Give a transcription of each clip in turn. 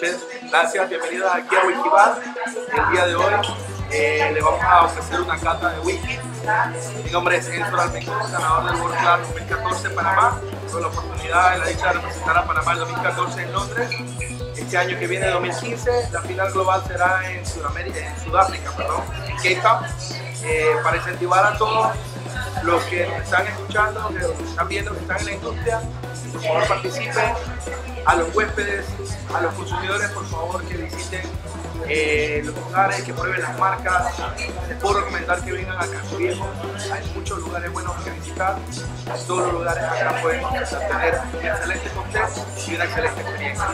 Gracias, bienvenidos aquí a Wikibar. El día de hoy eh, le vamos a ofrecer una cata de whisky. Mi nombre es Enzo Almenco, ganador del World Class 2014 Panamá. Tuve la oportunidad y la dicha de representar a Panamá en 2014 en Londres. Este año que viene, 2015, la final global será en, Sudamérica, en Sudáfrica, perdón, en Cape Town. Eh, para incentivar a todos los que están escuchando, que nos están viendo, que están en la industria, por favor participen. A los huéspedes, a los consumidores, por favor que visiten eh, los lugares, que prueben las marcas. Les puedo recomendar que vengan a Viejo. Hay muchos lugares buenos que visitar. Todos los lugares acá pueden tener un excelente cóctel y una excelente experiencia.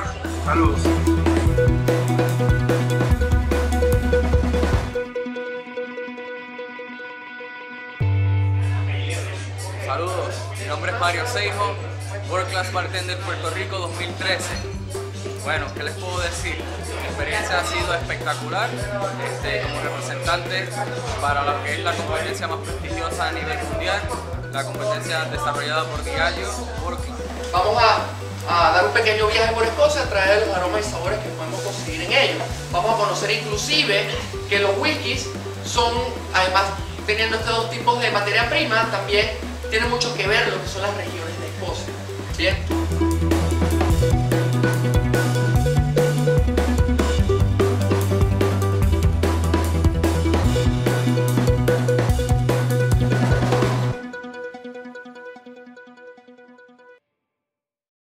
Saludos. Saludos, mi nombre es Mario Seijo, World Class Bartender Puerto Rico 2013. Bueno, ¿qué les puedo decir? Mi experiencia ha sido espectacular este, como representante para lo que es la competencia más prestigiosa a nivel mundial, la competencia desarrollada por Diageo World. Vamos a, a dar un pequeño viaje por Escocia, a traer los aromas y sabores que podemos conseguir en ellos. Vamos a conocer inclusive que los whiskies son, además teniendo estos dos tipos de materia prima, también tiene mucho que ver lo que son las regiones de Escocia.